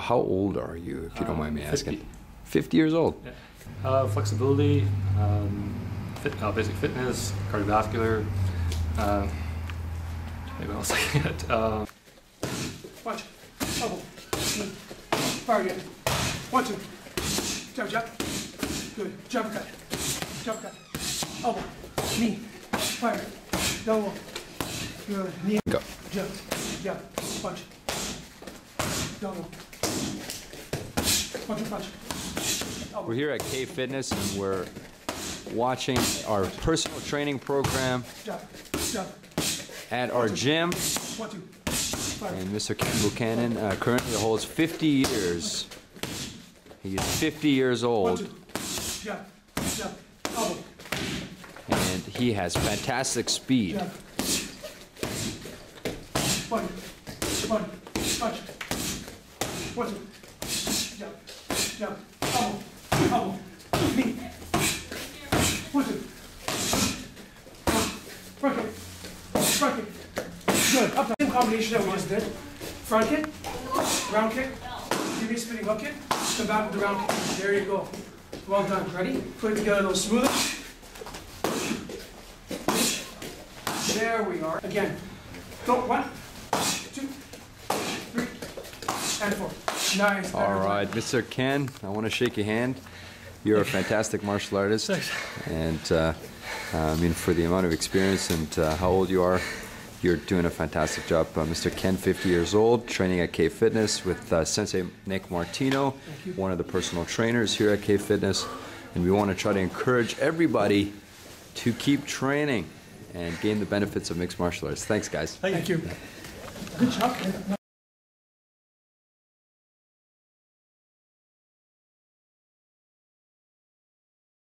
How old are you, if you don't mind me Um, asking? 50. 50 years old. Yeah. Uh, flexibility, um, fit, uh, basic fitness, cardiovascular. Uh, maybe what else I get? Uh, Punch. Elbow. Fire again. One, two. Jab, jab. Good. Jab cut. Jab cut. Elbow. Knee. Fire. Elbow. Good. Knee. Go. Jab. Jab. Punch. Elbow. Punch, punch. We're here at K Fitness and we're watching our personal training program at our gym. One, two. And Mr. Ken Buchanan uh, currently holds 50 years. He is 50 years One, old two. Jab. Jab. And he has fantastic speed. Jab. One. One. Punch. One, two. Jab. Elbow. Elbow. Knee. One, two. Front kick. Front kick. Good. Up. Same combination that we just did. Front kick. Round kick. Give me a spinning hook kick. Come back with the round kick. There you go. Well done. Ready? Put it together a little smoother. There we are. Again. Go. One, two, three, and four. Nice. All right, Mr. Ken, I want to shake your hand. You're a fantastic martial artist, Thanks. and uh, I mean, for the amount of experience and uh, how old you are, you're doing a fantastic job. Uh, Mr. Ken, 50 years old, training at K Fitness with uh, Sensei Nick Martino, one of the personal trainers here at K Fitness, and we want to try to encourage everybody to keep training and gain the benefits of mixed martial arts. Thanks, guys. Thank you. Good job.